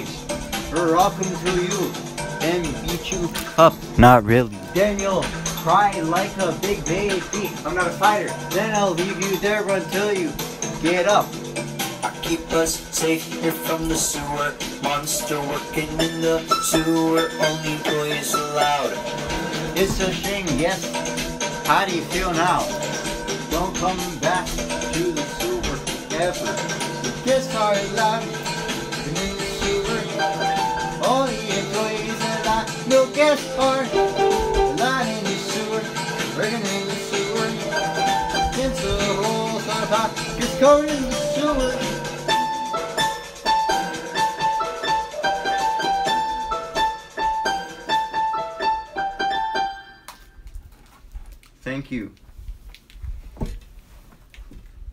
Only employees. We're welcome to you. Then beat you up. Not really. Then you'll cry like a big baby. I'm not a fighter. Then I'll leave you there until you get up. I keep us safe here from the sewer. Monster working in the sewer. Only employees allowed. It's a shame, yes. How do you feel now? Don't come back to the sewer ever. Guests are allowed No guests are allowed in the sewer. Working in the sewer. The rules of hot. Gets covered in the sewer. Thank you.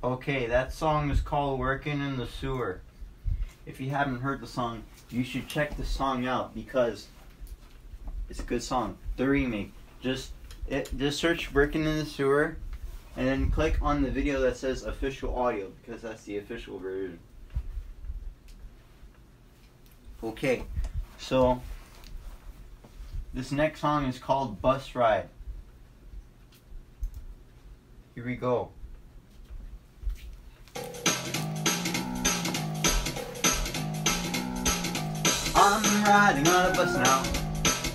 Okay, that song is called Working in the Sewer. If you haven't heard the song, you should check the song out because it's a good song. The remake. Just it just search Working in the Sewer and then click on the video that says official audio because that's the official version. Okay. So this next song is called Bus Ride. Here we go. I'm riding on a bus now.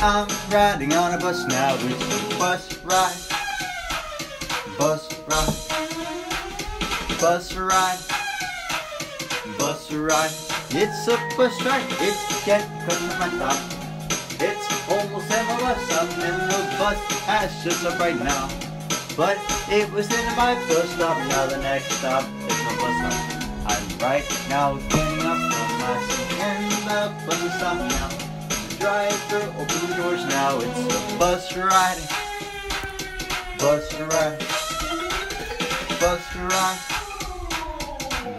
I'm riding on a bus now. It's a bus ride. Bus ride. Bus ride. Bus ride. It's a bus ride. It's get to my stop. It's almost at my bus stop and the bus has just up right now. But it was in my bus stop, now the next stop is my bus stop. I'm right now getting up from my seat and the bus is stopping now. The driver open doors now, it's a bus ride. Bus ride. Bus ride.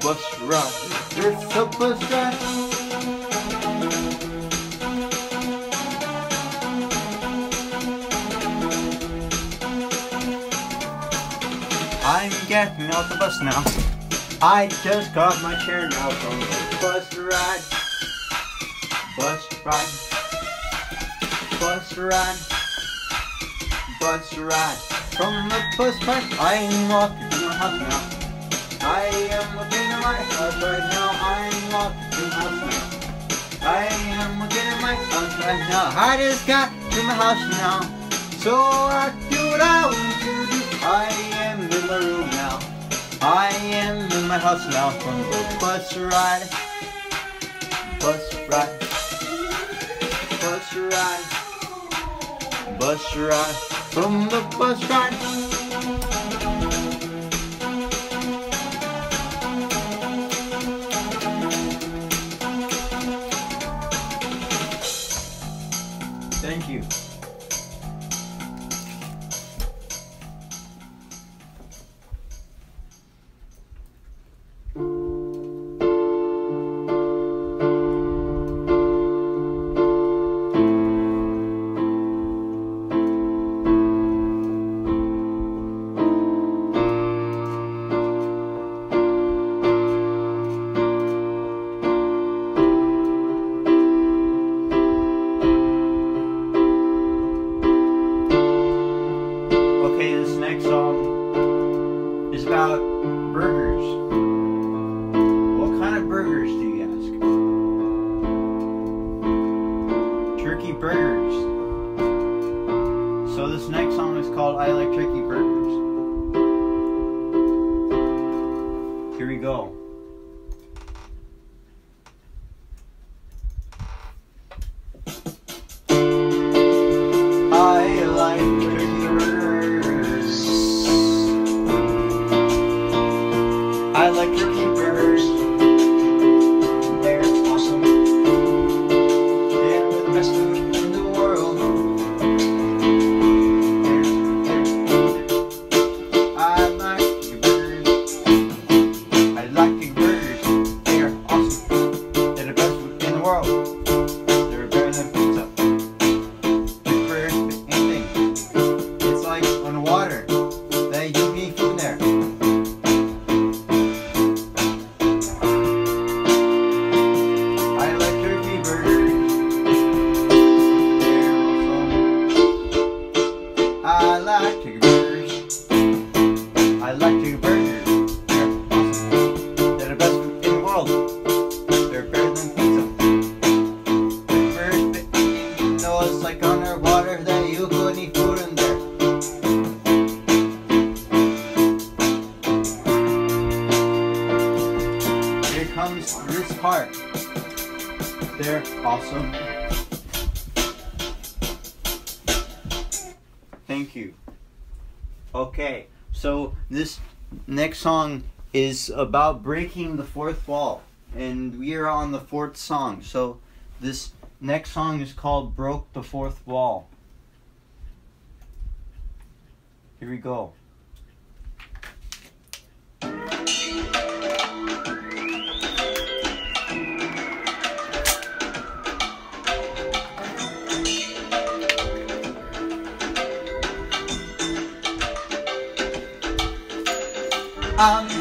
Bus ride. It's a bus ride. I'm getting out the bus now. I just got my chair now from the bus ride. Bus ride. Bus ride. Bus ride. From the bus ride, I'm walking to my house now. I am looking at my house right now. I'm walking to my house now. I am looking at my house right now. I just got to my house now. So I do what I want to do. I am in my room now. I am in my house now from the bus ride. Bus ride. Bus ride. Bus ride. From the bus ride. song is about breaking the fourth wall, and we are on the fourth song. So this next song is called Broke the Fourth Wall. Here we go. I'm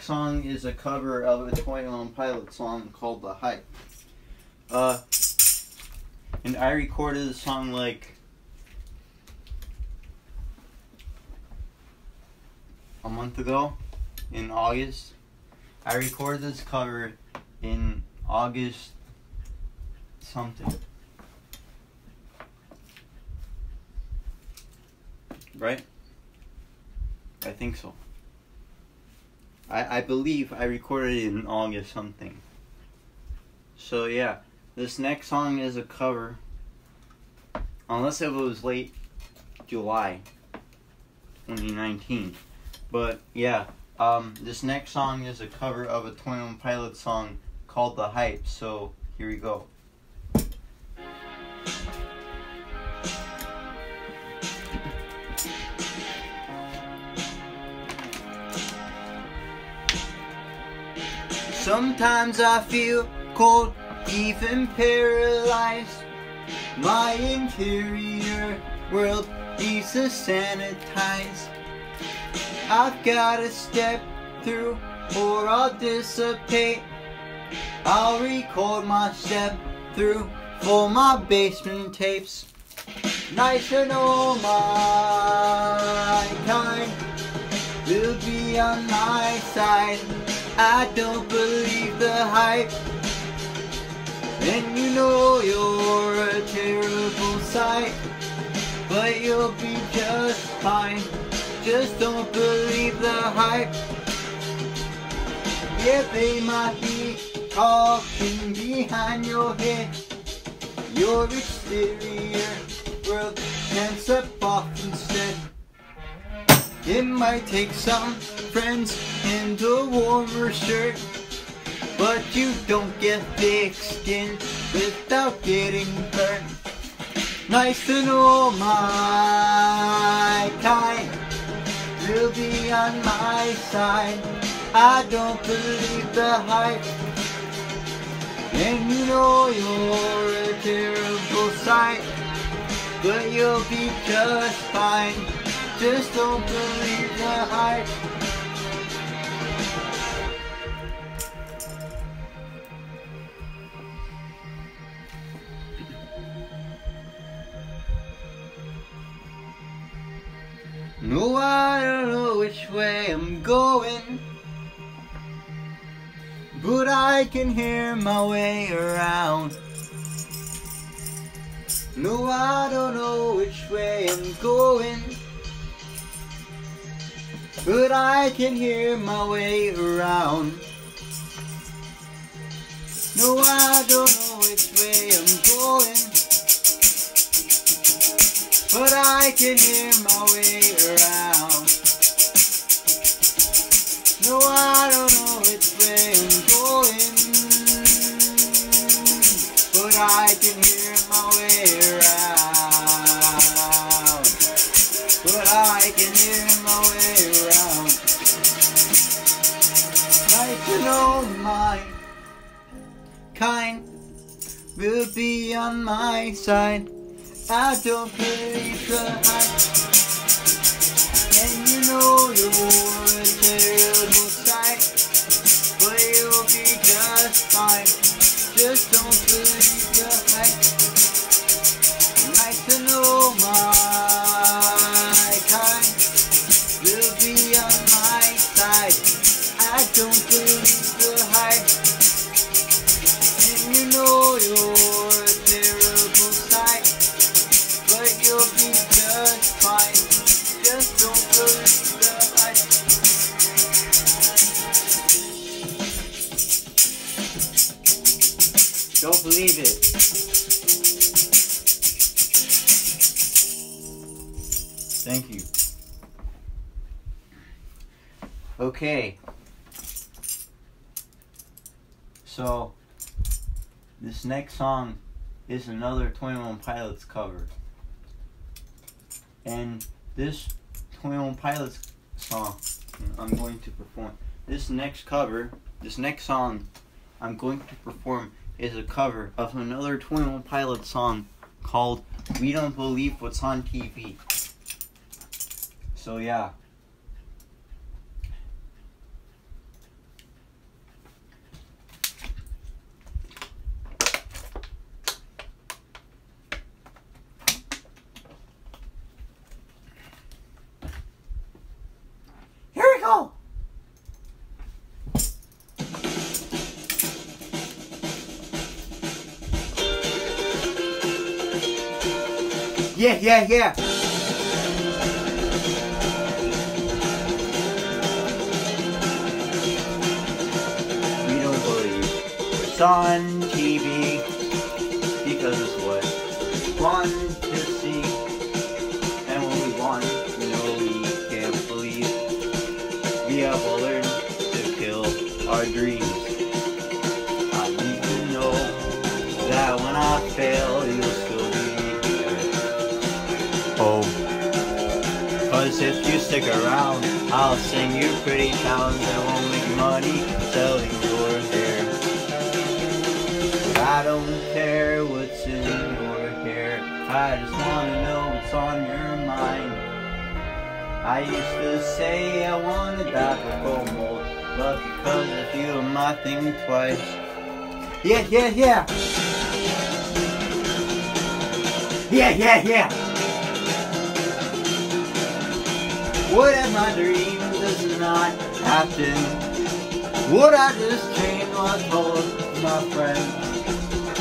next song is a cover of a Twenty One Pilot song called The Hype. Uh, and I recorded the song like a month ago in August. I recorded this cover in August something. Right? I think so. I, I believe I recorded it in August something. So yeah, this next song is a cover. Unless it was late July 2019. But yeah, um, this next song is a cover of a 21 Pilot song called The Hype. So here we go. Sometimes I feel cold, even paralyzed. My interior world needs to sanitize. I've gotta step through or I'll dissipate. I'll record my step through for my basement tapes. Nice to know my kind will be on my side. I don't believe the hype. And you know you're a terrible sight. But you'll be just fine. Just don't believe the hype. Yeah, they might be talking behind your head. Your exterior world can step off instead. It might take some friends and a warmer shirt. But you don't get thick skin without getting hurt. Nice to know my kind will be on my side. I don't believe the hype. And you know you're a terrible sight. But you'll be just fine. Just don't believe the hype. No, I don't know which way I'm going. But I can hear my way around. No, I don't know which way I'm going. But I can hear my way around. No, I don't know which way I'm going. But I can hear my way around. No, I don't know which way I'm going. But I can hear my way around. Kind will be on my side. I don't believe the hype. And you know you're a terrible sight. But you'll be just fine. Just don't believe the hype. Nice to know my kind will be on my side. I don't believe Okay. So, this next song is another 21 Pilots cover. And this 21 Pilots song I'm going to perform. This next cover, this next song I'm going to perform is a cover of another 21 Pilots song called We Don't Believe What's on TV. So yeah. Yeah, yeah, yeah. We don't believe what's on TV because it's what we want to see. And when we want, you know, we can't believe. We have to learn to kill our dreams. I fail, you'll still stick around, I'll sing you pretty towns and won't make money selling your hair. But I don't care what's in your hair. I just wanna know what's on your mind. I used to say I wanted that before mold, but because of you, I'm not thinking twice. Yeah, yeah, yeah. Yeah, yeah, yeah. My dream does not happen? Would I just change was told my friends?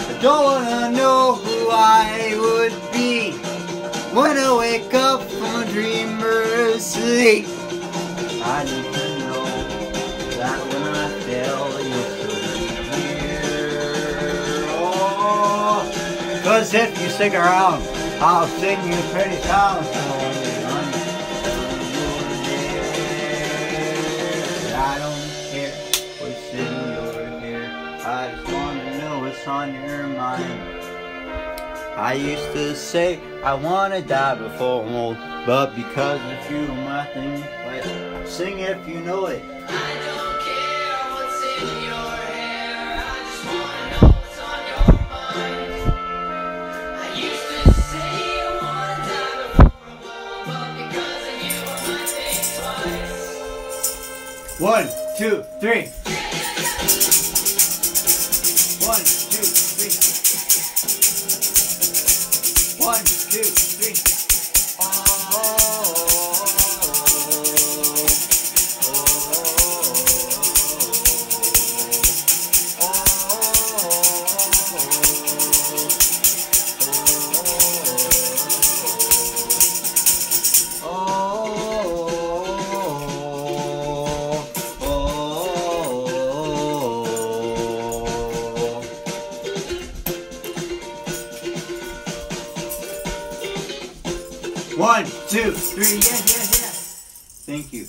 I don't wanna know who I would be when I wake up from a dreamer's sleep. I need to know that when I fail, you'll here. Oh, Cause if you stick around, I'll sing you pretty songs. On your mind. I used to say I wanna die before I'm old, but because of you, my thing. Like, sing it if you know it. I don't care what's in your hair. I just wanna know what's on your mind. I used to say I wanna die before I'm old, but because of you, I might think twice. One, two, three. One, two, three. Three, yeah, yeah, yeah. Thank you.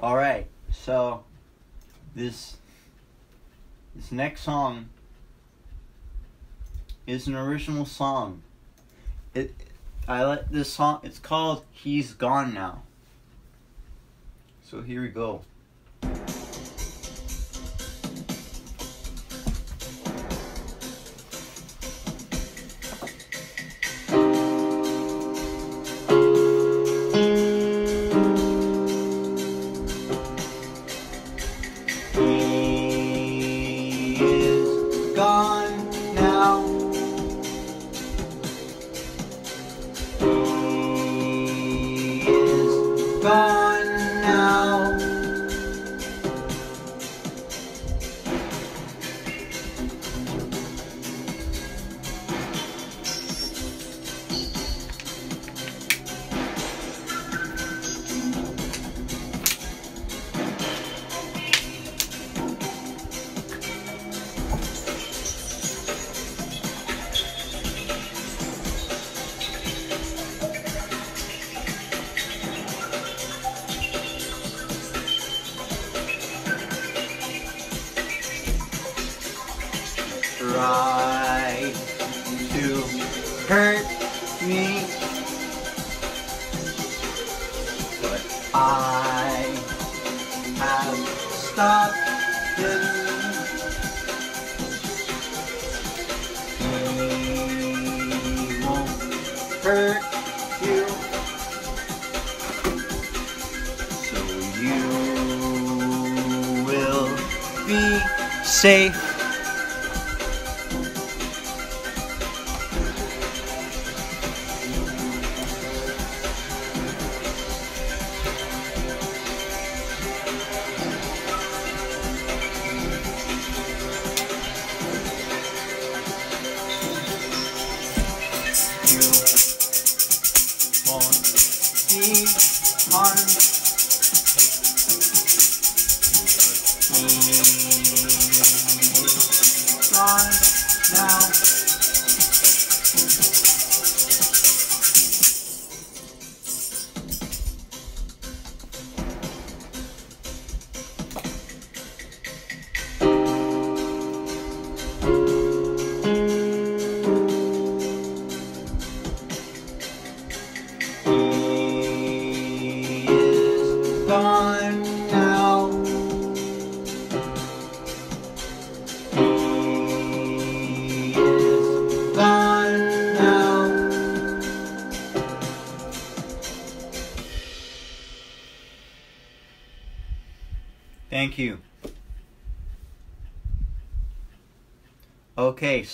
All right, so this this next song is an original song. It I let this song. It's called "He's Gone Now." So here we go.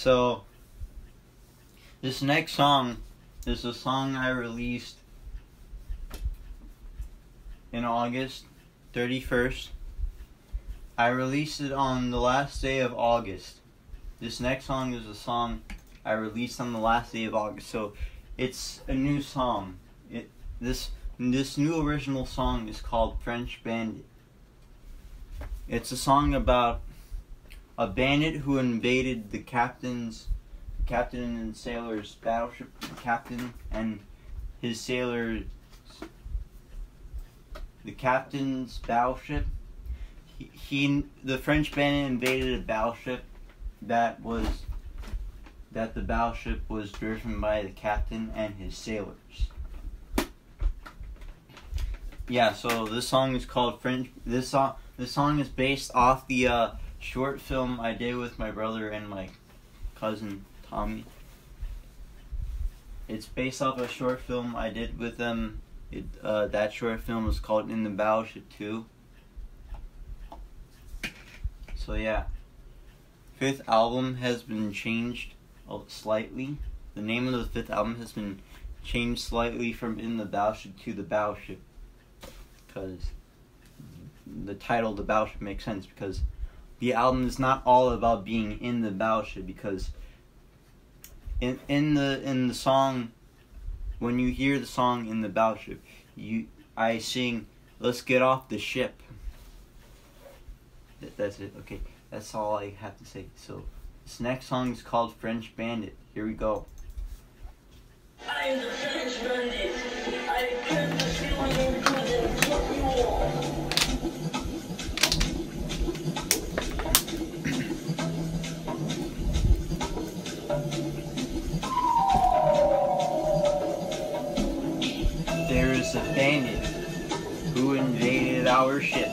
So this next song is a song I released in August 31st. I released it on the last day of August. This next song is a song I released on the last day of August. So it's a new song. It this this new original song is called French Bandit. It's a song about a bandit who invaded the captain's captain and sailor's battleship captain and his sailors the captain's battleship he, he the French bandit invaded a battleship that was that the battleship was driven by the captain and his sailors. Yeah, so this song is called French. This song, this song is based off the uh, short film I did with my brother and my cousin Tommy. It's based off a short film I did with them. It, uh, that short film was called In the Battleship 2. So yeah, fifth album has been changed slightly. The name of the fifth album has been changed slightly from In the Battleship to The Battleship. Because the title The Battleship makes sense because the album is not all about being in the battleship because in in the in the song when you hear the song in the battleship you I sing let's get off the ship. Th- that's it. Okay that's all I have to say. So this next song is called French Bandit. Here we go. I am the French bandit. I invaded our ship,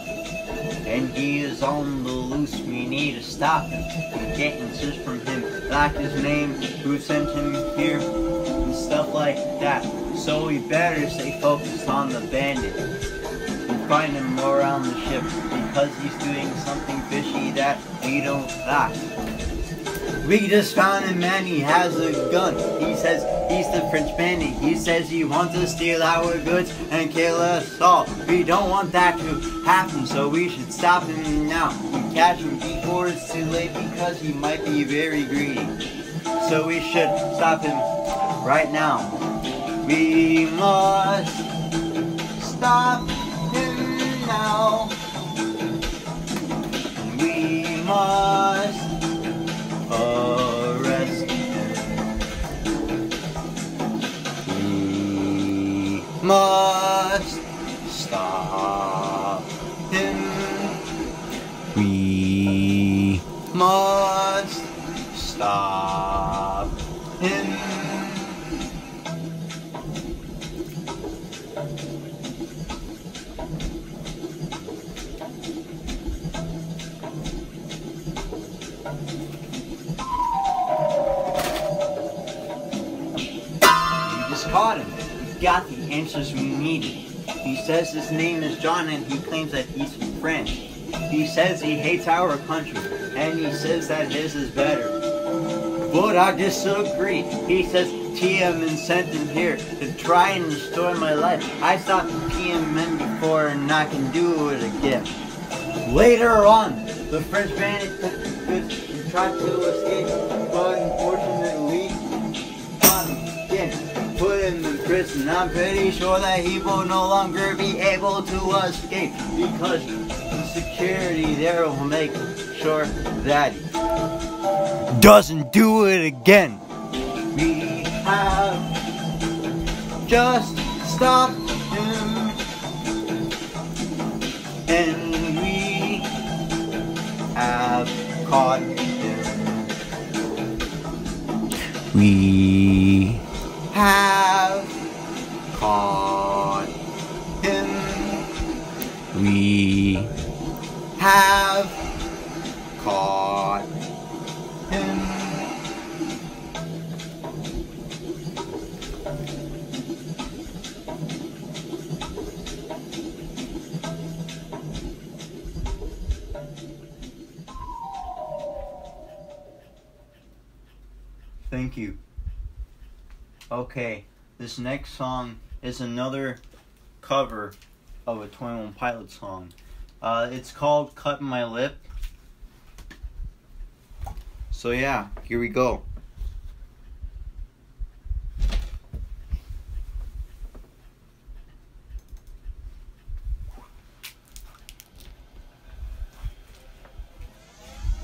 and he is on the loose. We need to stop him and get answers from him, like his name, who sent him here, and stuff like that. So we better stay focused on the bandit and find him around the ship because he's doing something fishy that we don't like. We just found a man, he has a gun. He says he's the French bandit. He says he wants to steal our goods and kill us all. We don't want that to happen, so we should stop him now and catch him before it's too late because he might be very greedy. So we should stop him right now. We must stop him now. We must arrest. We must stop him. We must stop him. Caught him. We've got the answers we needed. He says his name is John and he claims that he's France. He says he hates our country and he says that his is better. But I disagree. He says Tiamat sent him here to try and destroy my life. I stopped Tiamat before and I can do it again. Later on, the French and tried to escape, but unfortunately, put him in prison. I'm pretty sure that he will no longer be able to escape because the security there will make sure that he doesn't do it again. We have just stopped him, and we have caught him. We have caught him. We have caught him. Thank you. Okay, this next song is another cover of a 21 Pilot song. Uh, it's called Cut My Lip. So, yeah, here we go.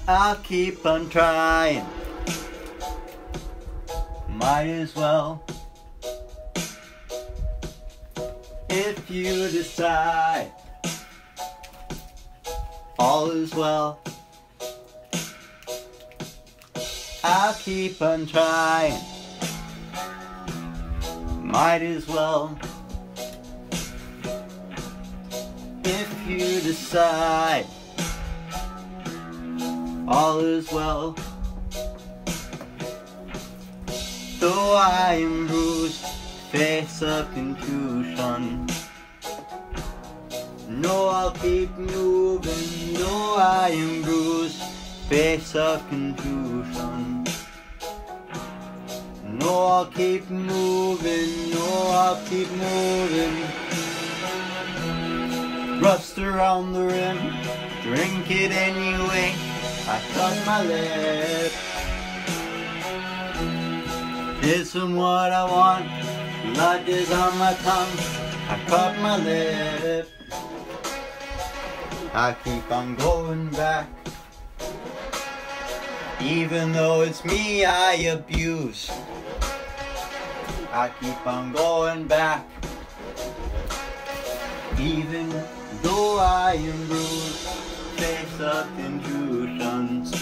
I'll keep on trying. Might as well. If you decide all is well, I'll keep on trying. Might as well. If you decide all is well. Though I am bruised, face a contusion. No, I'll keep moving. No, I am bruised, face a contusion. No, I'll keep moving. No, I'll keep moving. Rust around the rim, drink it anyway. I cut my lip. Isn't what I want. Blood is on my tongue. I cut my lip. I keep on going back. Even though it's me I abuse. I keep on going back. Even though I am bruised, face of contusions.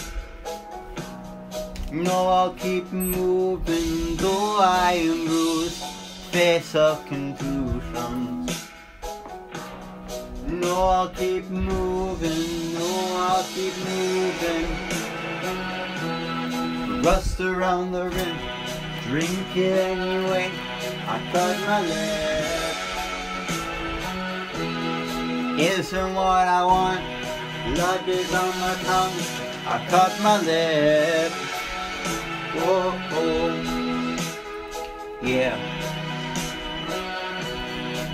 No, I'll keep moving, though I am bruised, face of contusions. No, I'll keep moving, no, I'll keep moving. Rust around the rim, drink it anyway. I cut my lip. Isn't what I want. Blood is on my tongue. I cut my lip. Whoa, oh. Yeah.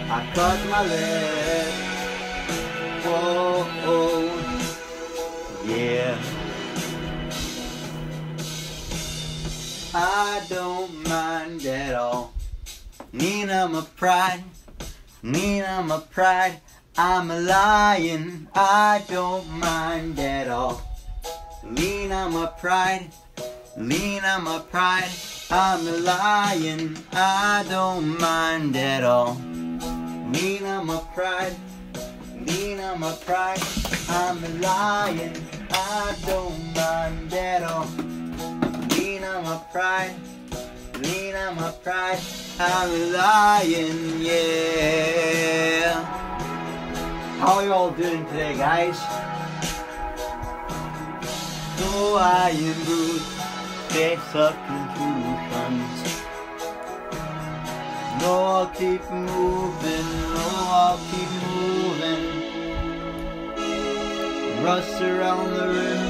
I cut my leg. Whoa, oh. Yeah. I don't mind at all. Nina, my pride. Nina, my pride. I'm a lion, I don't mind at all. Lean on my pride, lean on my pride. I'm a lion, I don't mind at all. Lean on my pride, lean on my pride. I'm a lion, I don't mind at all. Lean on my pride, lean on my pride. I'm a lion, yeah. How are you all doing today, guys? So I am bruised, face of contusions. No, I'll keep moving, no, I'll keep moving. Rust around the rim,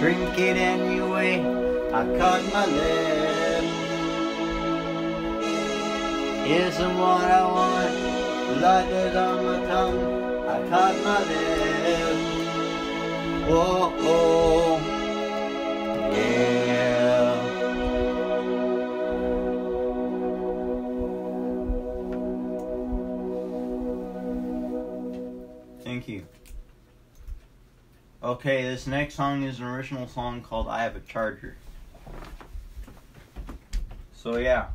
drink it anyway. I cut my lip. Isn't what I want, blood is on my tongue. I cut my lip. Whoa, oh, yeah. Okay, this next song is an original song called I Have a Charger. So, yeah.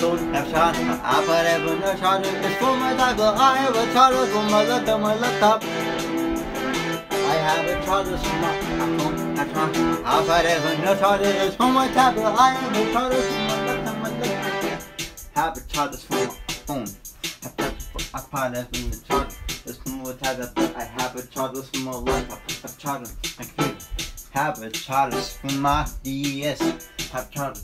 Every no charger. It's for my tablet. I have a charger for my laptop. I have a. I put every no charger. It's for my tablet. I have a charger for my laptop. Have a charger for my phone. Charger. It's for my tablet. I have a charger for my computer. Have a charger for my DS. From a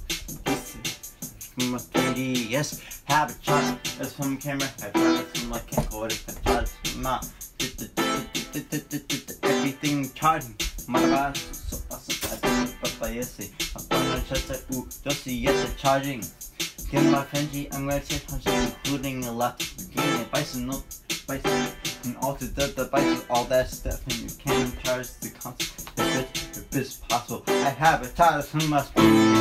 3DS. Have a charger. That's from camera. I've from my camcorder. Have a charger from my everything charging. My body so awesome. I but yes. I'm gonna just say ooh, just yes the charging. Give my Fenji, I'm gonna say punching, including a lot of game, bison, no bison, and all the the devices, all that stuff, and you can charge the it's, if it's possible. I have a from my I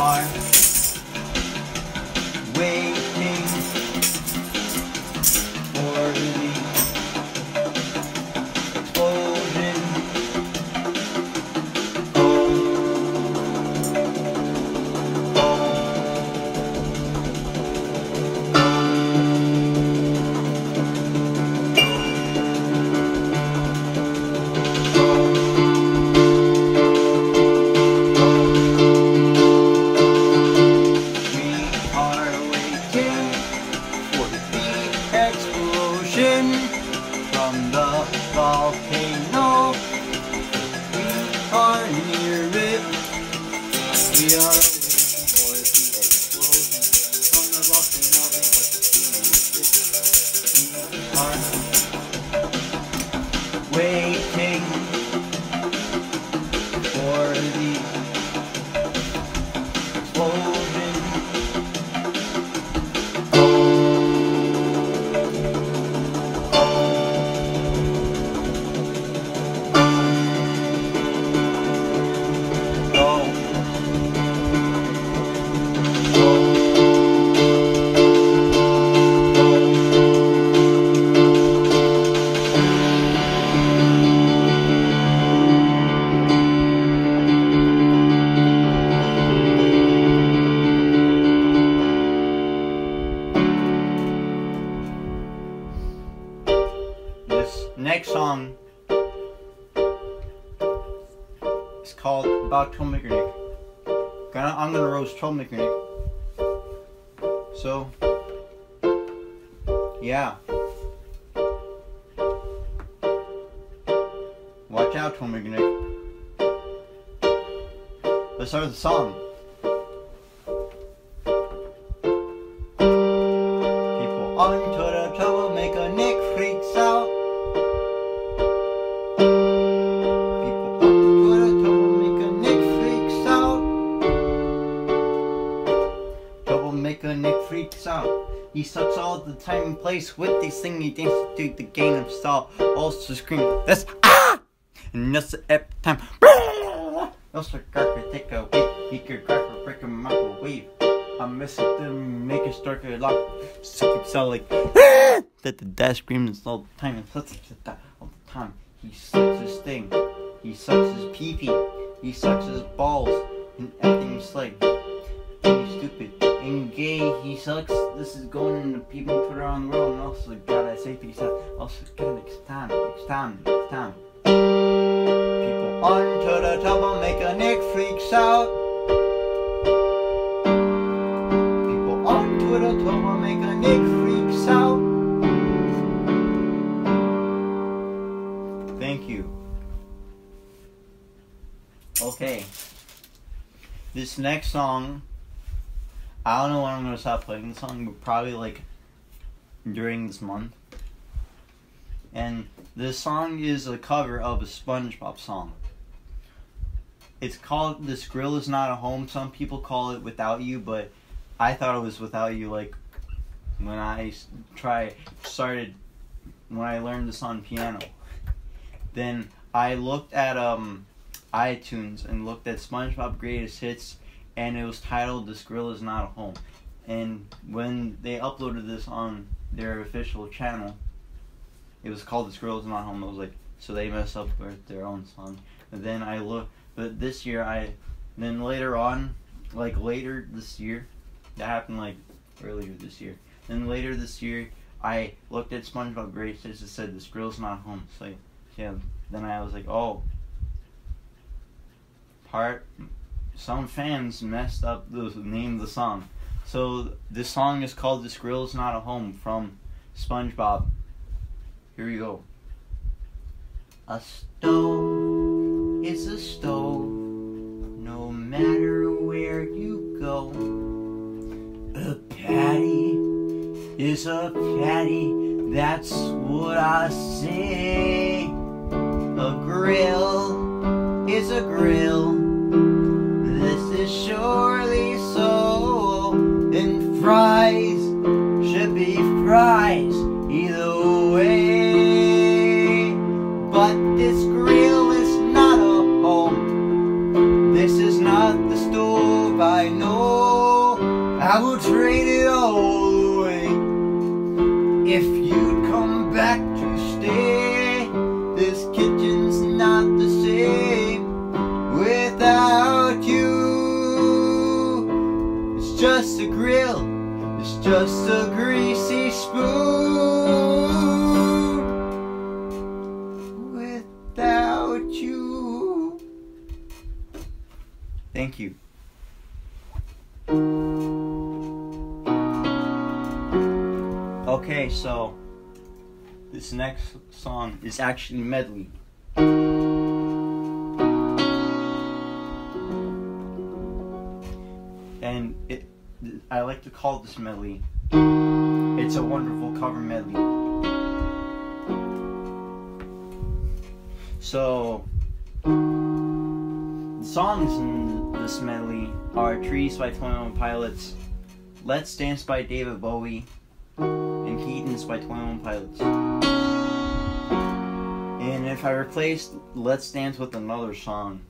We plays with these things. He dances to do the game of style. Also scream, that's ah! And that's every time. Also cracker take a wait. He could cracker break a microwave. I miss it to make a lot. So it's all like that the dad screams all the time and such like that all the time. He sucks his thing. He sucks his pee pee. He sucks his balls and everything's like he's stupid and gay, he sucks. This is going in the people put around the world, and also gotta say to out. Also it's time, it's time, it's time. People onto the a Nick freaks out. People onto the a Nick freaks out. Thank you. Okay. This next song I don't know when I'm gonna stop playing the song, but probably like during this month. And this song is a cover of a SpongeBob song. It's called "This Grill Is Not a Home." Some people call it "Without You," but I thought it was "Without You." Like when I try started when I learned this on piano. Then I looked at um iTunes and looked at SpongeBob Greatest Hits, and it was titled "This Grill Is Not a Home." And when they uploaded this on their official channel, it was called "This Grill Is Not Home." I was like, so they messed up with their own song. And then I look, but this year I, then later on, like later this year, that happened like earlier this year. Then later this year, I looked at SpongeBob Greatest and said "This Grill's Not Home." So yeah, then I was like, oh, part. Some fans messed up the name of the song. So this song is called "This Grill's Not a Home" from SpongeBob. Here we go. A stove is a stove, no matter where you go. A patty is a patty, that's what I say. A grill is a grill, surely so. And fries should be fries either way. But this grill is not a home. This is not the stove I know. I will trade it all away. If you'd just a greasy spoon without you. Thank you. Okay, so this next song is actually medley. And it I like to call this medley. It's a wonderful cover medley. So the songs in this medley are Trees by 21 Pilots, Let's Dance by David Bowie, and Heathens by 21 Pilots. And if I replaced Let's Dance with another song,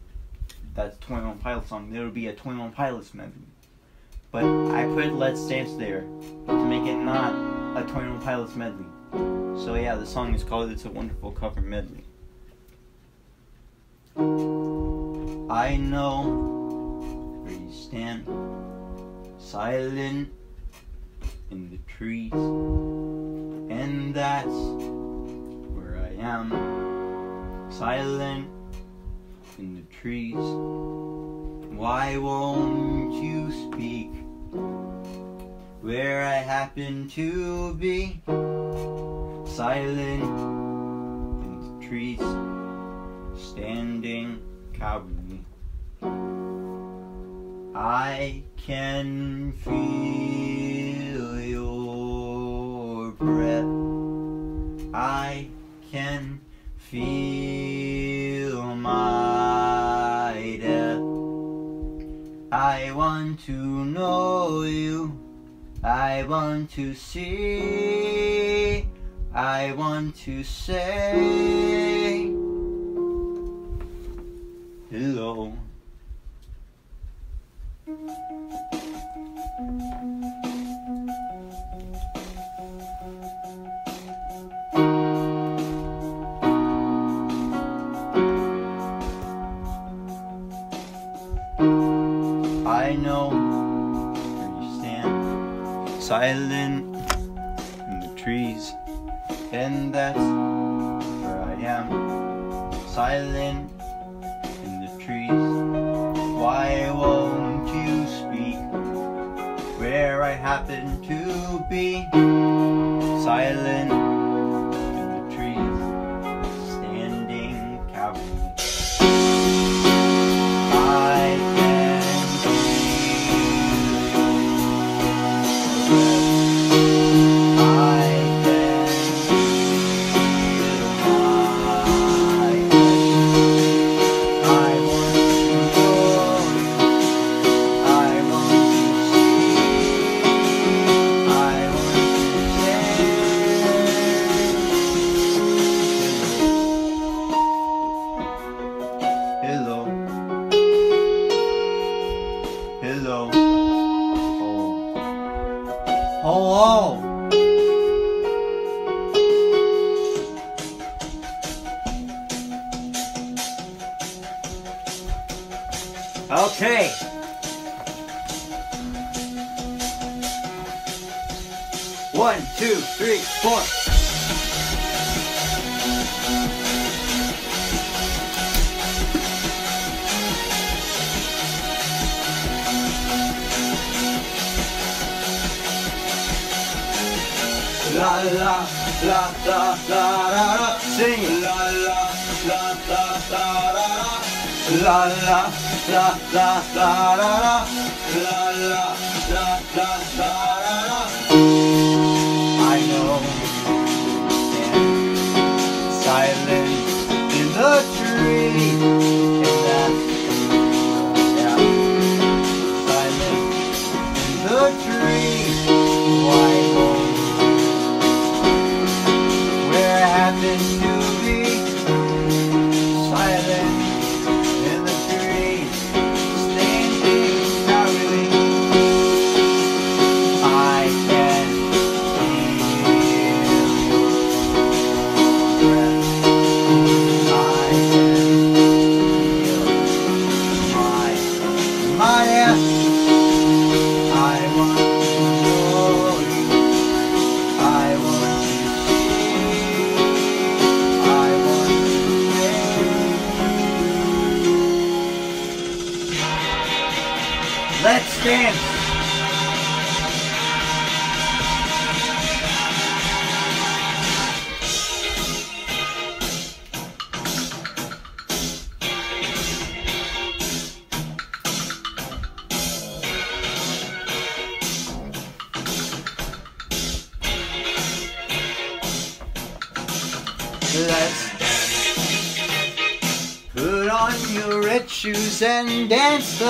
that's 21 Pilots song, there would be a 21 Pilots medley. But I put Let's Dance there to make it not a 21 Pilots medley. So yeah, the song is called It's a Wonderful Cover Medley. I know where you stand, silent in the trees, and that's where I am, silent in the trees. Why won't you speak where I happen to be? Silent in the trees, standing cowardly. I can feel your breath. I can feel my death. I want to know you. I want to see. I want to say hello. Silent in the trees, and that's where I am, silent in the trees. Why won't you speak where I happen to be?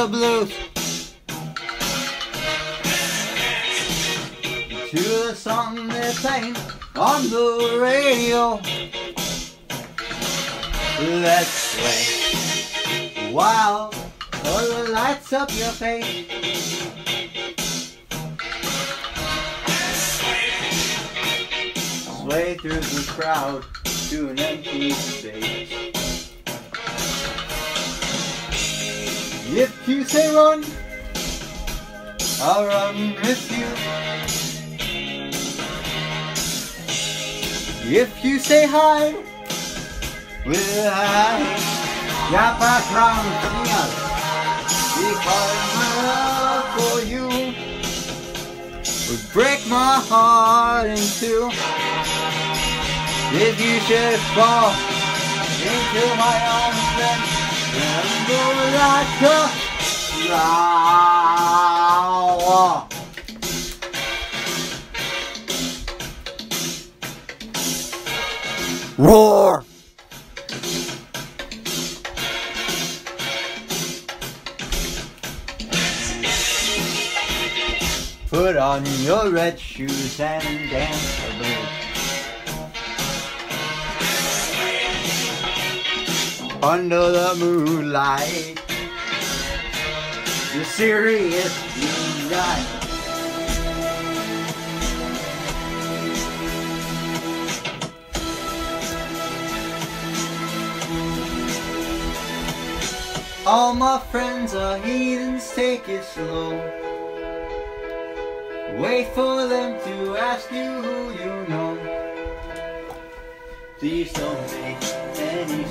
The blues. To the song they're playing on the radio. Let's sway. Wow, color lights up your face. Sway through the crowd to an empty space. If you say run, I'll run with you. If you say hi, we'll hi. Ya patrón, because my love for you would break my heart in two. If you should fall into my arms, then like a. Roar! Put on your red shoes and dance the Under the moonlight, the serious night. All my friends are heathens, take it slow. Wait for them to ask you who you know. Please don't make any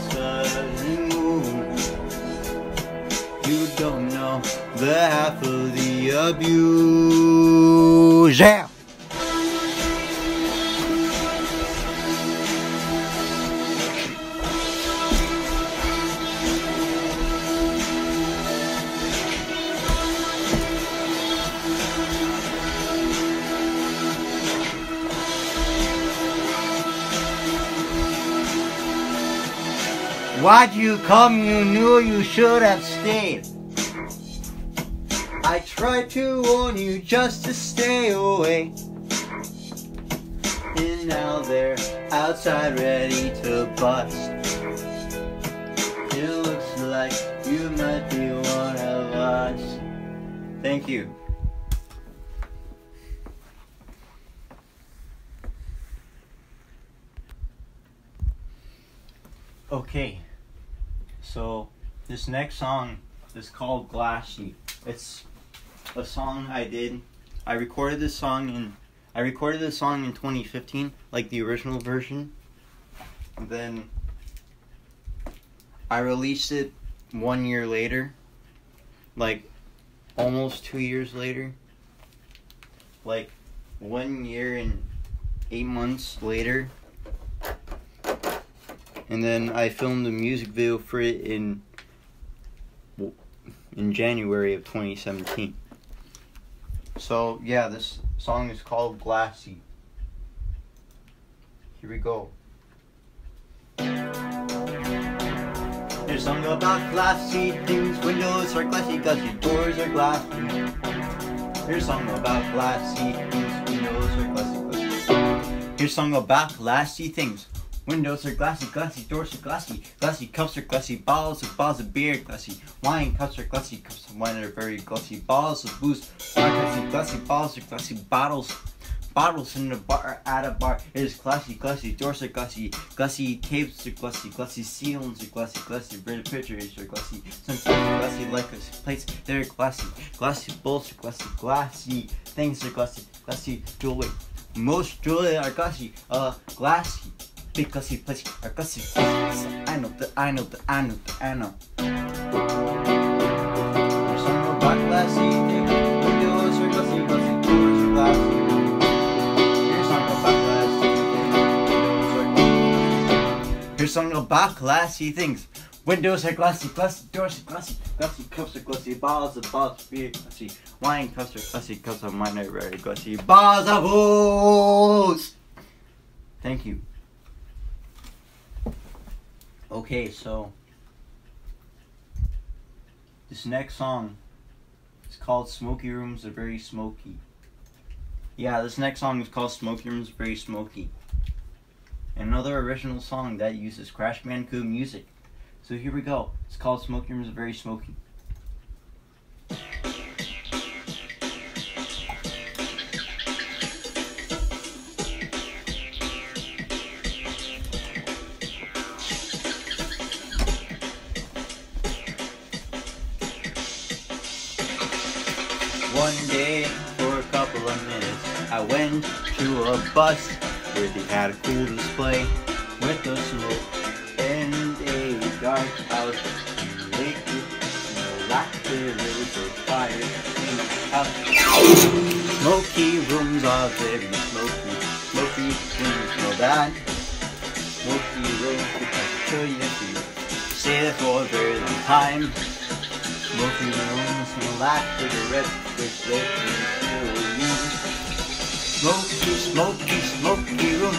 You don't know the half of the abuse. Yeah. Why'd you come? You knew you should have stayed. I tried to warn you just to stay away. And now they're outside ready to bust. It looks like you might be one of us. Thank you. Next song is called Glassy. It's a song I did. I recorded this song in I recorded this song in 2015, like the original version. Then I released it one year later, like almost two years later. Like one year and eight months later. And then I filmed a music video for it in in January of 2017. So yeah, this song is called Glassy. Here we go. There's song about glassy things, windows are glassy, glassy doors are glassy. Here's a song about glassy things, windows are glassy, glassy. Here's song about glassy things. Windows are glassy, glassy doors are glassy, glassy cups are glassy, bottles of bottles of beer glassy, wine cups are glassy, cups of wine are very glassy, bottles of booze are glassy, glassy bottles are glassy, bottles, bottles in the bar at a bar. Is glassy, glassy doors are glassy, glassy tapes are glassy, glassy ceilings are glassy, glassy red pictures are glassy, sometimes glassy like plates they're glassy, glassy bowls are glassy, glassy things are glassy, glassy jewelry. Most jewelry are glassy, uh, glassy because he plays. I know that I know that I know that I know. There's some about glassy. Windows are glassy, glassy doors are glassy. Here's about glassy things. Here's something about glassy things. Windows are glassy, glassy doors are glassy, glassy cups are glassy, of bottles of beer glassy, wine cups are glassy, cups of wine are very glassy, bottles of booze. Thank you. Okay, so this next song is called Smoky Rooms Are Very Smoky. Yeah, this next song is called Smoky Rooms Are Very Smoky. Another original song that uses Crash Bandicoot music. So here we go. It's called Smoky Rooms Are Very Smoky. I went to a bus where they had a cool display with the smoke and a dark house. Smoky rooms are very smoky. Smoky rooms no bad. Smoky rooms because I tell you if you stay there for a very long time. Smoky rooms no lack with the Smoky, smoky, smoky room.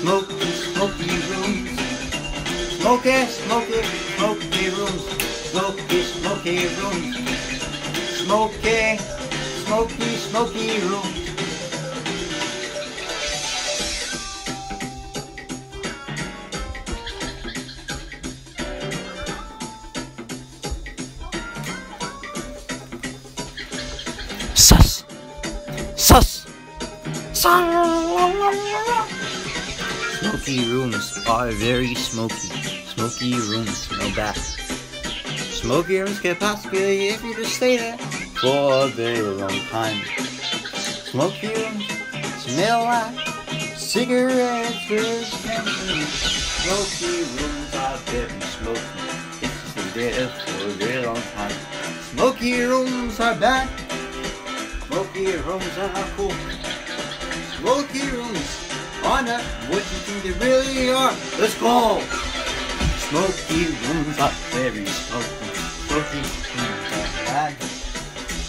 Smoky, smoky room. Smoky, smoky, smoky rooms. Smoky, smoky rooms. Smoky, smoky, smoky rooms. Smoky rooms are very smoky. Smoky rooms, no bad. Smoky rooms can possibly if you just stay there for a very long time. Smoky rooms smell like cigarettes. Smoky rooms are very smoky. If you stay there for a very long time. Smoky rooms are bad. Smoky rooms are not cool. Smoky rooms not what you think they really are. Let's go. Smoky rooms are very smoky. Smoky rooms are bad.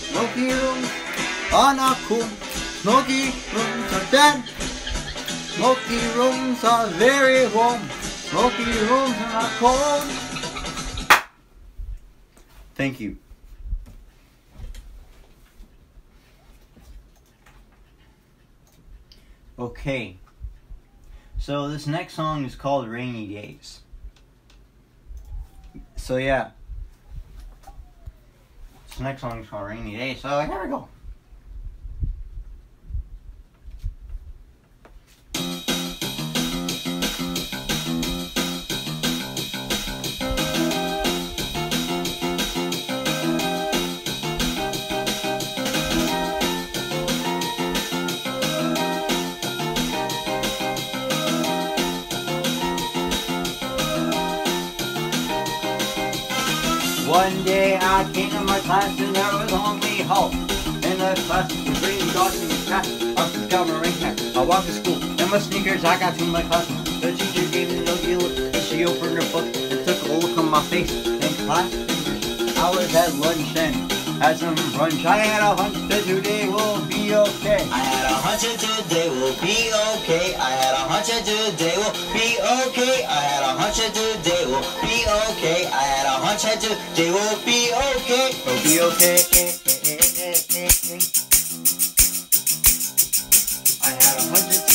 Smoky rooms are not cool. Smoky rooms are dead. Smoky rooms are very warm. Smoky rooms are not cold. Thank you. Okay. So this next song is called Rainy Days. So yeah. This next song is called Rainy Days. So here we go. One day I came to my class and there was only hope. In the class, the green dogs and cat. I was discovering hair. I walked to school in my sneakers. I got to my class. The teacher gave me a ugly look. And she opened her book and took a look on my face. In class, I was at lunch and had some brunch. I had a hunch that today will be okay. I had a hunch that today will be okay. I had a hunch that today will be okay. I had a hunch that today will be okay. I had a hunch that today will be okay. Will be okay. I had a hunch that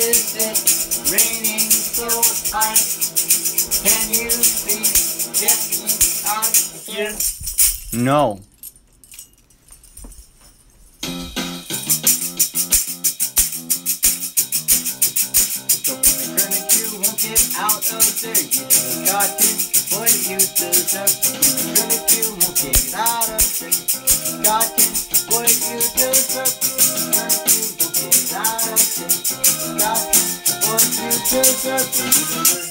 is it raining so hard? Can you please get me out here? No. So when you won't get out of there, you got it, what you deserve. So when the tournament you won't get out of there, you got it, what you So you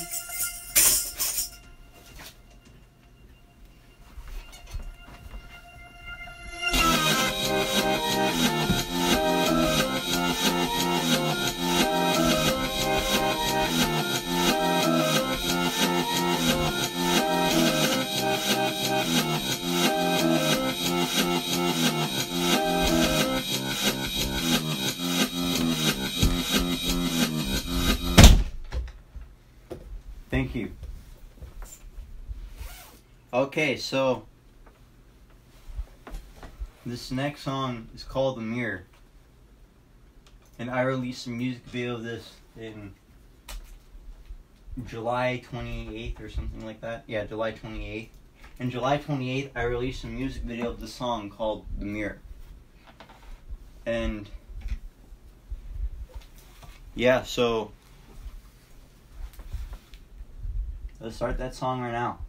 so this next song is called The Mirror. And I released a music video of this in July 28th or something like that. Yeah, July 28th. In July 28th, I released a music video of the song called The Mirror. And yeah, so Let's start that song right now.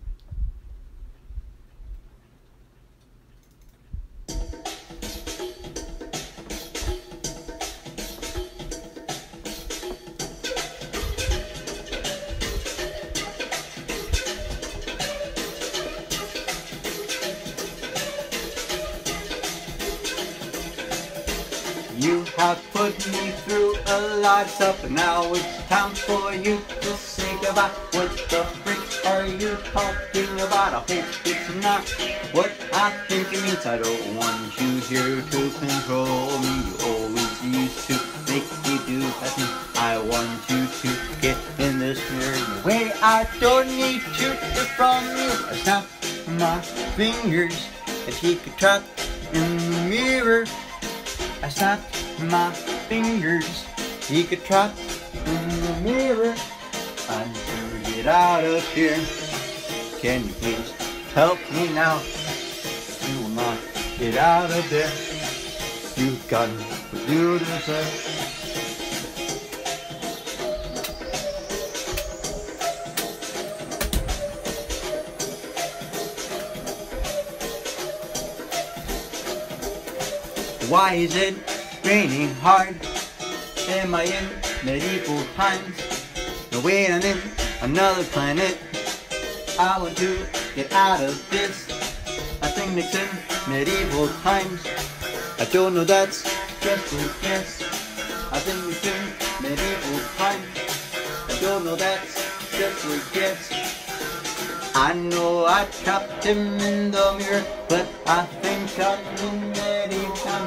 Have put me through a lot stuff, and now it's time for you to say goodbye. What the frick are you talking about? I hope it's not what I think it means. I don't want you here to control me. You always used to make me do that thing. I want you to get in this mirror. Way I don't need you from you. I snap my fingers if he could trap in the mirror. I snapped my fingers. He could trap in the mirror. I'm to get out of here. Can you please help me now? You will not get out of there. You've got what you deserve. Why is it raining hard? Am I in medieval times? No, wait, I'm in another planet. I want to get out of this. I think it's in medieval times. I don't know, that's just a guess. I think it's in medieval times. I don't know, that's just a guess. I know I trapped him in the mirror, but I think I'm in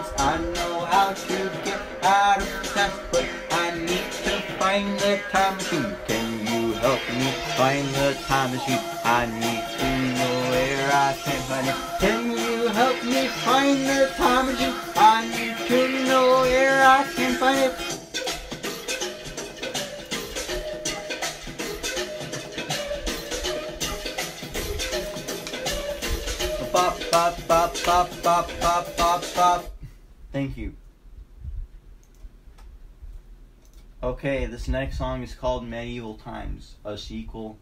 many. I know how to get out of the but I need to find the time machine. Can you help me find the time machine? I need to know where I can find it. Can you help me find the time machine? I need to know where I can find it. Bop, bop, bop, bop, bop, bop, bop. Thank you. Okay, this next song is called Medieval Times, a sequel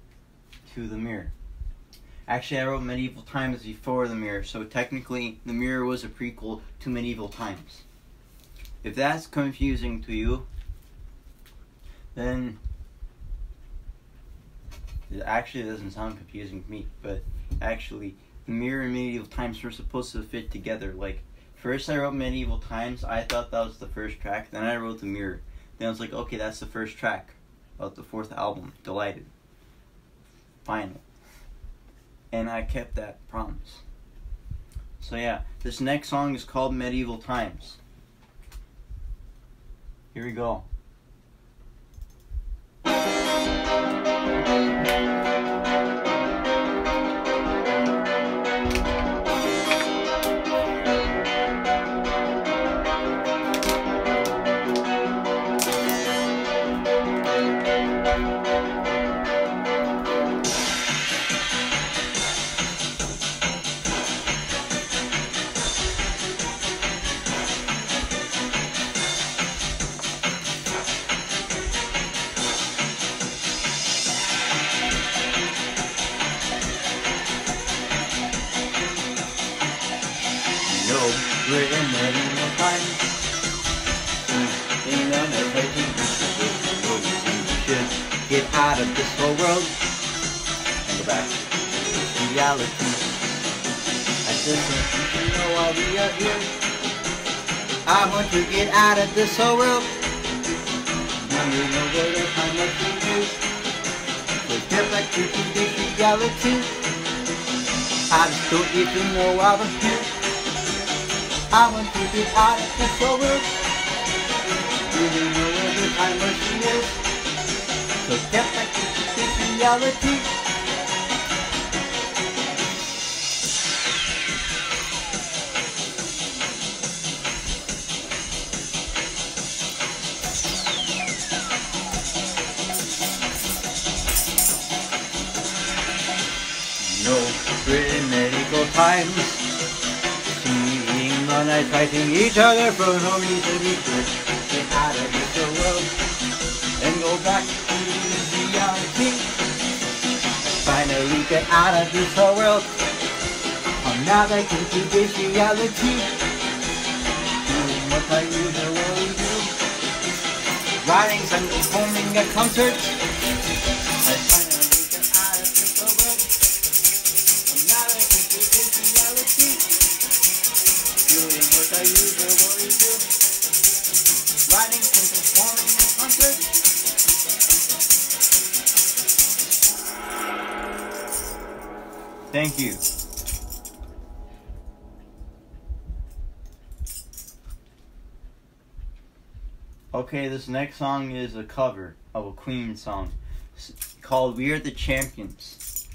to The Mirror. Actually, I wrote Medieval Times before The Mirror, so technically, The Mirror was a prequel to Medieval Times. If that's confusing to you, then it actually doesn't sound confusing to me, but actually, The Mirror and Medieval Times were supposed to fit together. Like, first I wrote Medieval Times, I thought that was the first track, then I wrote The Mirror. Then I was like, okay, that's the first track of the fourth album, Delighted. Final. And I kept that promise. So yeah, this next song is called Medieval Times. Here we go. I want to get out of this whole world. You know where the time machine is. So get back to today's reality. I just don't to know why we're here. I want to get out of this whole world. You know where the time machine is? So get back to this reality. Times. Seeing the night fighting each other for no reason we could get out of this world and go back to reality. Finally get out of this whole world. I'm now back into this reality. Doing what I usually do. Writing and performing a concert. Thank you. Okay, this next song is a cover of a Queen song called We Are the Champions.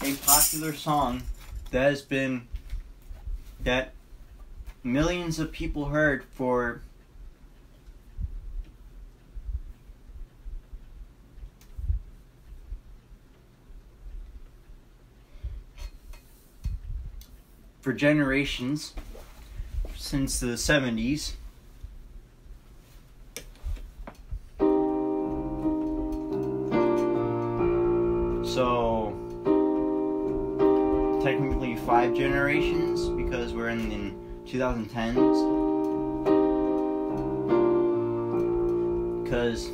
A popular song that has been that millions of people heard for for generations since the 70s so technically five generations because we're in the 2010s because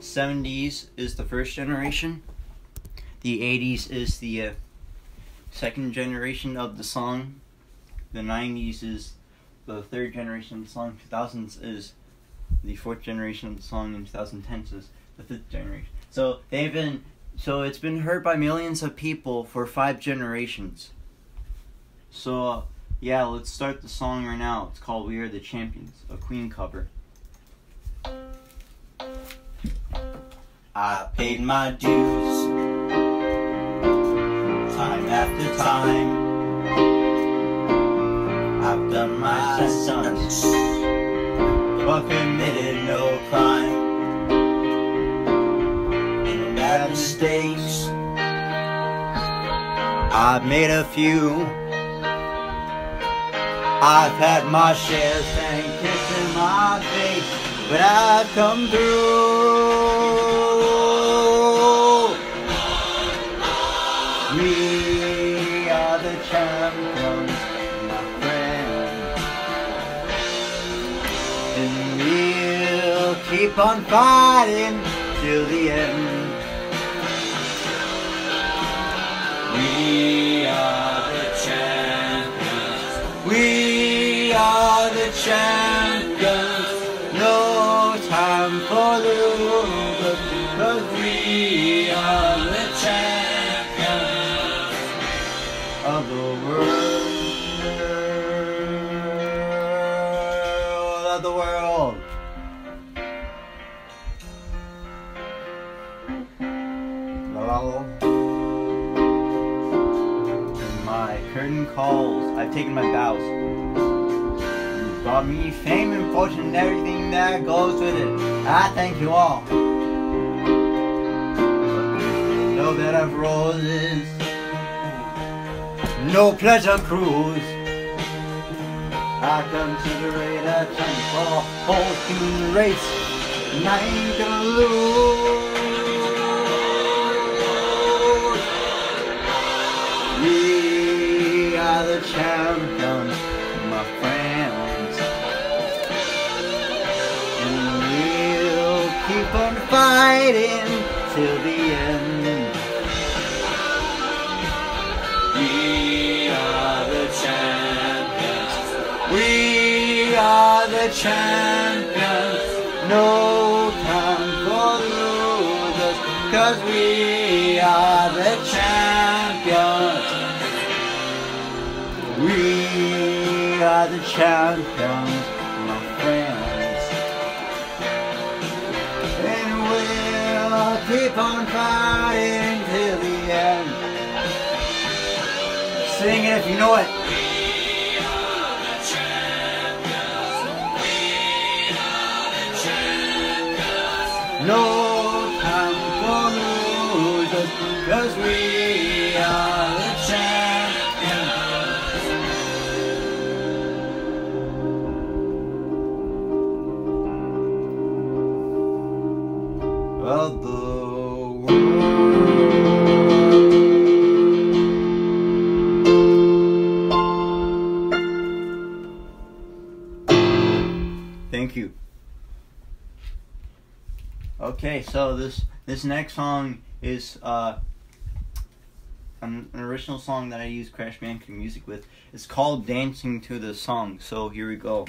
70s is the first generation the 80s is the uh, second generation of the song. The 90s is the third generation of the song. 2000s is the fourth generation of the song. And 2010s is the fifth generation. So they've been so it's been heard by millions of people for five generations. So uh, yeah, let's start the song right now. It's called We Are the Champions, a Queen cover. I paid my dues time after time. I've done my sons, but committed no crime. And bad mistakes, I've made a few. I've had my share, saying kissing my face, but I've come through. We on fighting till the end. We are the champions. We are the champions. Calls. I've taken my vows. You brought me fame and fortune and everything that goes with it. I thank you all. Know that I've roses. No pleasure cruise. I consider it a chance for whole human race. And I ain't gonna lose. The champions, my friends. And we'll keep on fighting till the end. We are the champions. We are the champions. No time for losers, cause we are the champions, my friends. And we'll keep on fighting till the end. Sing it if you know it. Okay, so this this next song is uh, an, original song that I use Crash Bandicoot music with. It's called "Dancing to the Song." So here we go.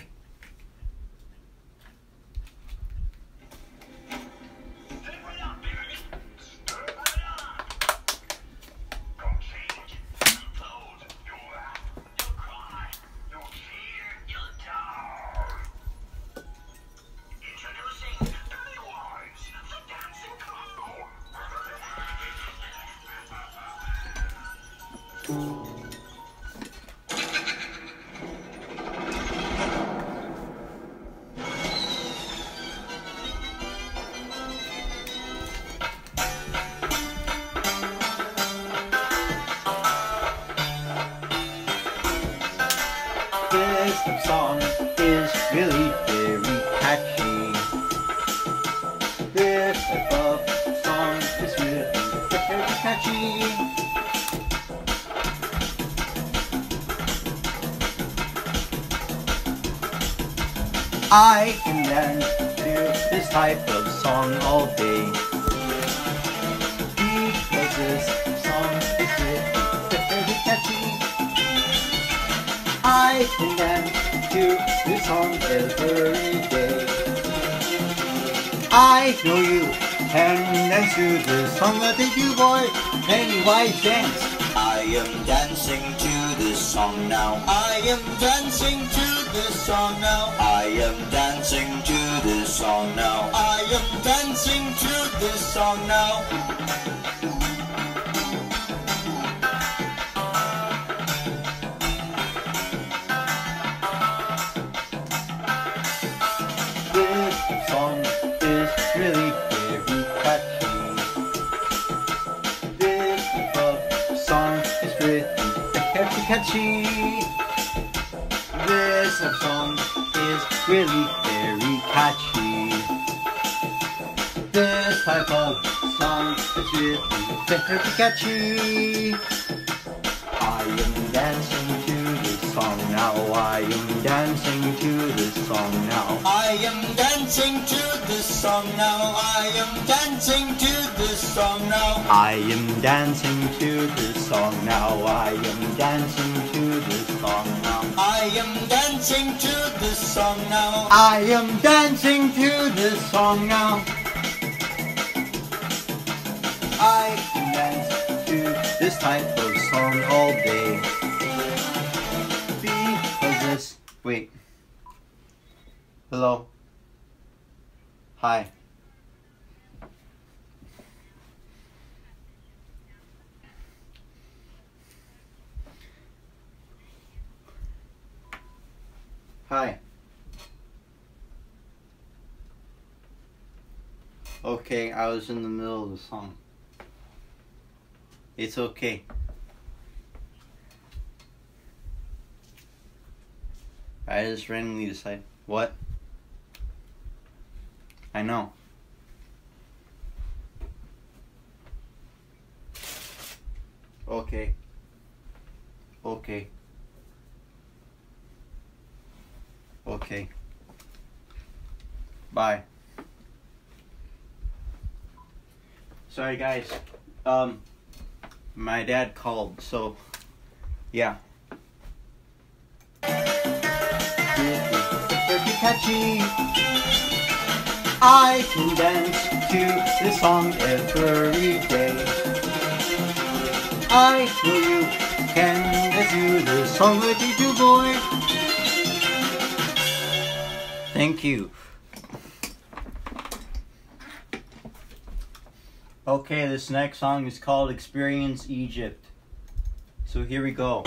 To the song, but did you boy? Pennywise dance. I am dancing to this song now. I am dancing to this song now. I am dancing to this song now. I am dancing to this song now. catchy. This song is really very catchy. This type of song is really very catchy. I am dancing now. I am dancing to this song now. I am dancing to this song now. I am dancing to this song now. I am dancing to this song now. I am dancing to this song now. I am dancing to this song now. I am dancing to this song now. I can dance to this type of Wait. Hello. Hi. Hi. Okay, I was in the middle of the song. It's okay. I just randomly decide. What? I know. Okay. Okay. Okay. Bye. Sorry guys. Um my dad called, so yeah. Catchy. I can dance to this song every day. I know you can dance to this song with you boy. Thank you. Okay, this next song is called Experience Egypt. So here we go.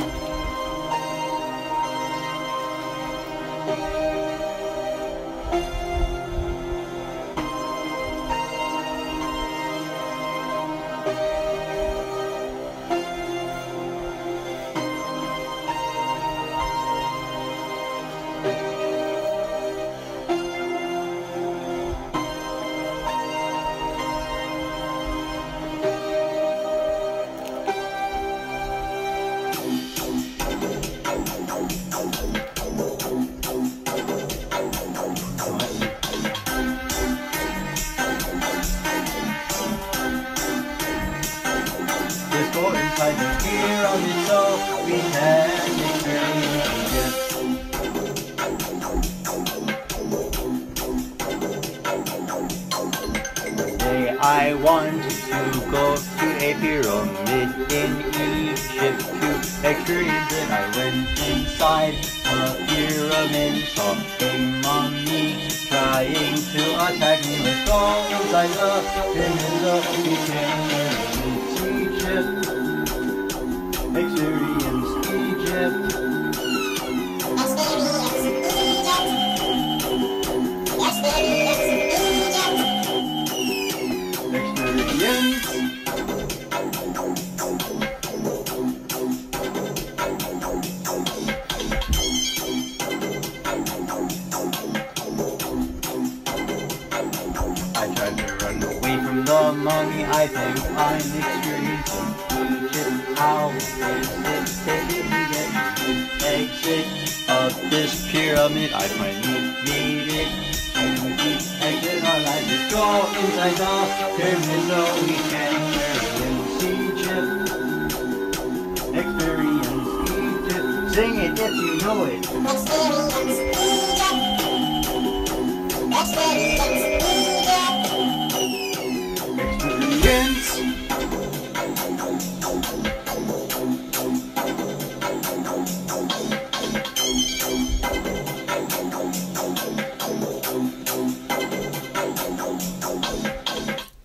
Want to go to a pyramid in Egypt to experience it. I went inside a pyramid, saw a mummy trying to attack me. Let's go inside the pyramid so we can Egypt. Experience Egypt.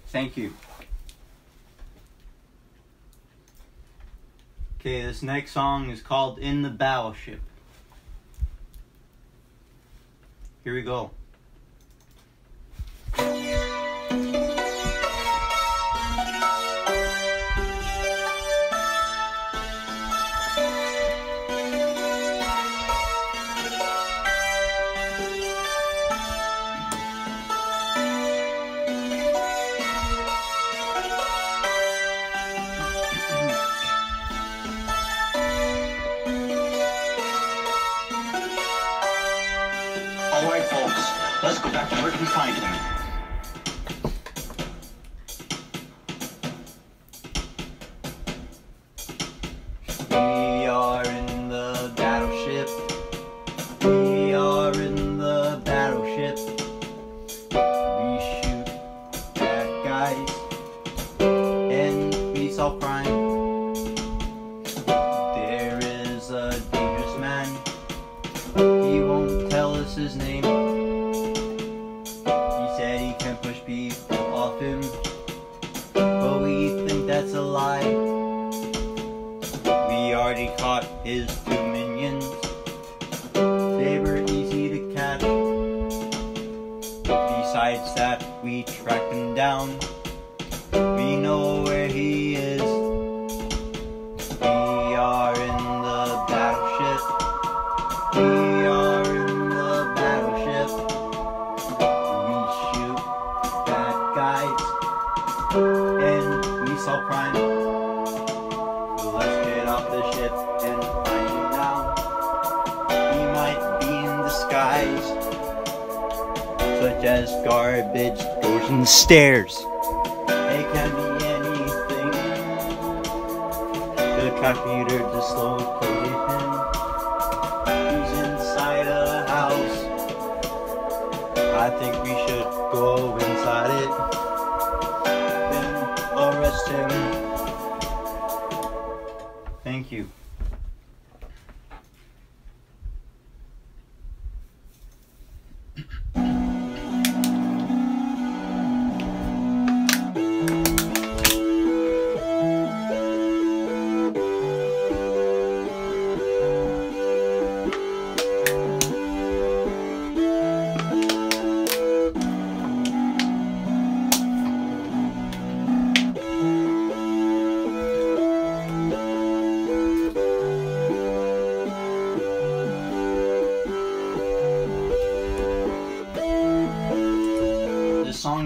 Thank you. Okay, this next song is called In the Battleship. upstairs.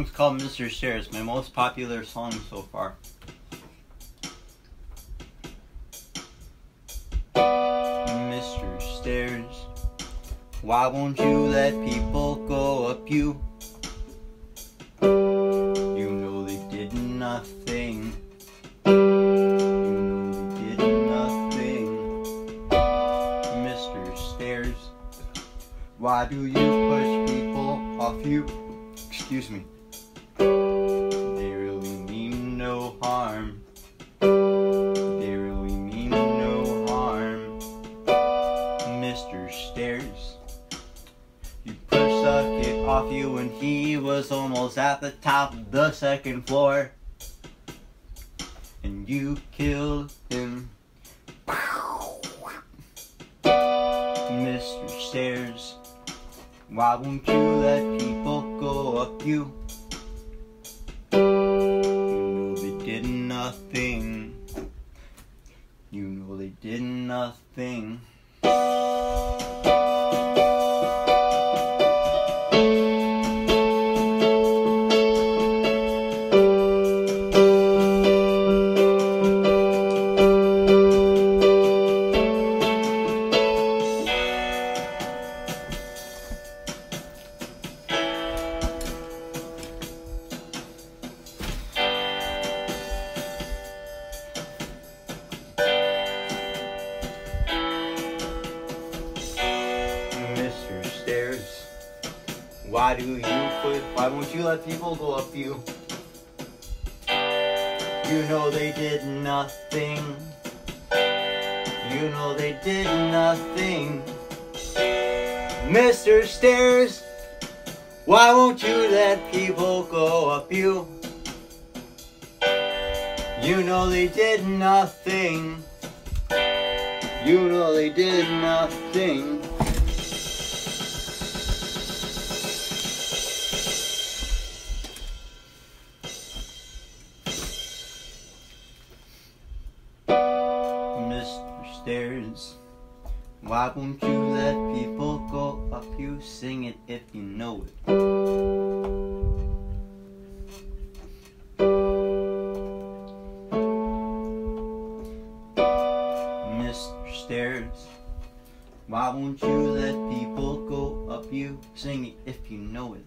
song's called Mr. Stairs. My most popular song so far. Mr. Stairs, why won't you let people go up you? You know they did nothing. You know they did nothing. Mr. Stairs, why do you push people off you? excuse me. second floor. Don't you let people go up you, sing it if you know it.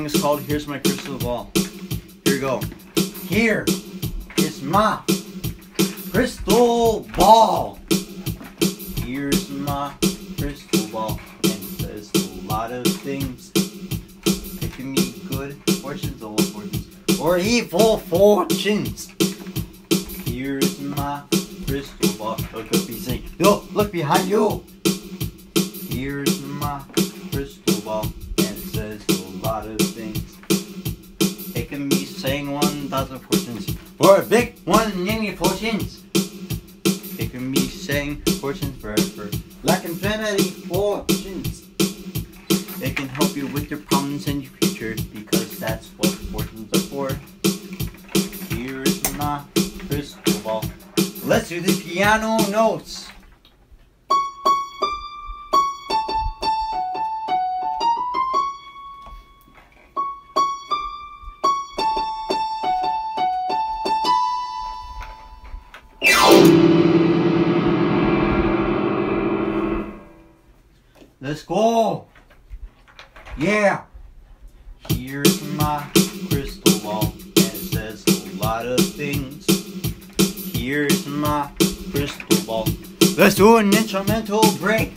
Song is called "Here's My Crystal Ball." Here we go. Here is my crystal ball. Here's my crystal ball, and says a lot of things. Can be good fortunes or fortunes, or evil fortunes. Here's my crystal ball. Look up, be saying, yo, look behind you. Here's my or a big one, many fortunes. It can be saying fortunes forever, like infinity fortunes. It can help you with your problems in your future, because that's what fortunes are for. Here's my crystal ball. Let's do the piano notes. Go. Yeah. Here's my crystal ball, and it says a lot of things. Here's my crystal ball. Let's do an instrumental break.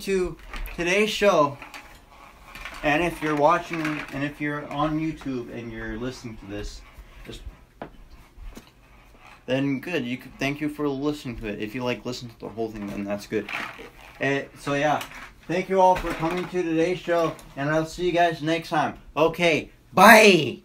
To today's show. And if you're watching, and if you're on YouTube and you're listening to this, just, then good. You could, thank you for listening to it. If you like listen to the whole thing, then that's good. Eh, so yeah, thank you all for coming to today's show, and I'll see you guys next time. Okay, bye.